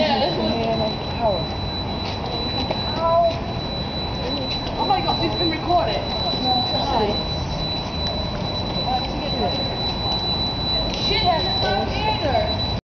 Yeah.